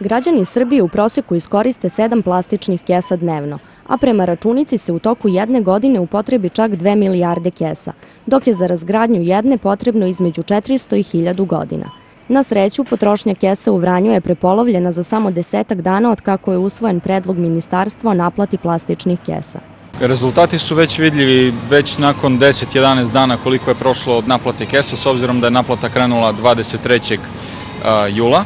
Građani Srbije u proseku iskoriste 7 plastičnih kesa dnevno, a prema računici se u toku jedne godine upotrebi čak 2 milijarde kesa, dok je za razgradnju jedne potrebno između 400 i 1000 godina. Na sreću, potrošnja kesa u Vranju je prepolovljena za samo desetak dana od kako je usvojen predlog ministarstva o naplati plastičnih kesa. Rezultati su već vidljivi već nakon 10-11 dana koliko je prošlo od naplate kesa, s obzirom da je naplata krenula 23. jula.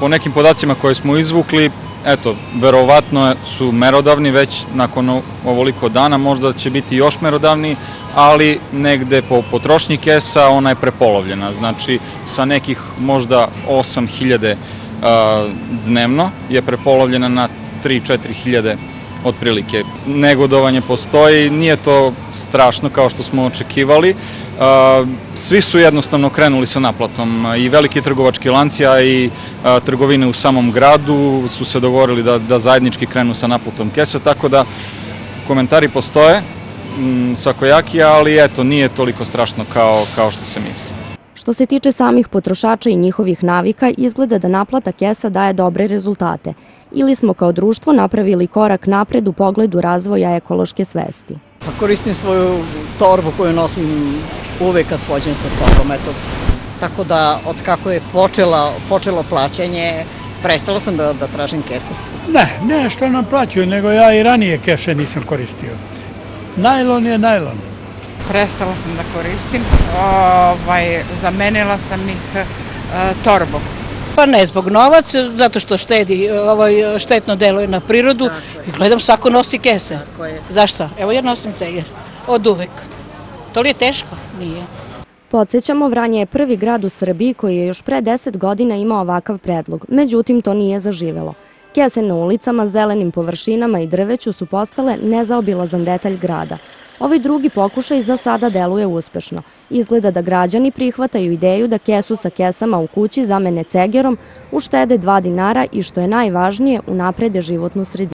Po nekim podacima koje smo izvukli, eto, verovatno su merodavni već nakon ovoliko dana, možda će biti još merodavni, ali negde po potrošnji kesa ona je prepolovljena. Znači, sa nekih možda 8000 dnevno je prepolovljena na 3-4 hiljade otprilike. Negodovanje postoji, nije to strašno kao što smo očekivali. Svi su jednostavno krenuli sa naplatom i veliki trgovački lanci, a i trgovine u samom gradu su se dogovorili da, da zajednički krenu sa naplatom kesa, tako da komentari postoje, svakojaki, ali eto, nije toliko strašno kao, kao što se misli. Što se tiče samih potrošača i njihovih navika, izgleda da naplata kesa daje dobre rezultate. Ili smo kao društvo napravili korak napred u pogledu razvoja ekološke svesti. Pa koristim svoju torbu koju nosim uvek kad pođem sa sobom. Eto, tako da od kako je počela, počelo plaćanje, prestala sam da, da tražim kese. Ne, ne što nam plaćaju, nego ja i ranije keše nisam koristio. Najlon je najlon. Prestala sam da koristim, ovaj, zamenila sam ih e, torbom. Pa ne zbog novac, zato što štedi, ovaj, štetno deluje na prirodu i gledam svako nosi kese. Zašto? Evo ja nosim ceger, od uvek. To li je teško? Nije. Podsećamo, Vranje je prvi grad u Srbiji koji je još pre 10 godina imao ovakav predlog, međutim to nije zaživelo. Kese na ulicama, zelenim površinama i drveću su postale nezaobilazan detalj grada. Ovaj drugi pokušaj za sada deluje uspešno. Izgleda da građani prihvataju ideju da kesu sa kesama u kući zamene cegerom, uštede 2 dinara i što je najvažnije, unaprede životnu sredinu.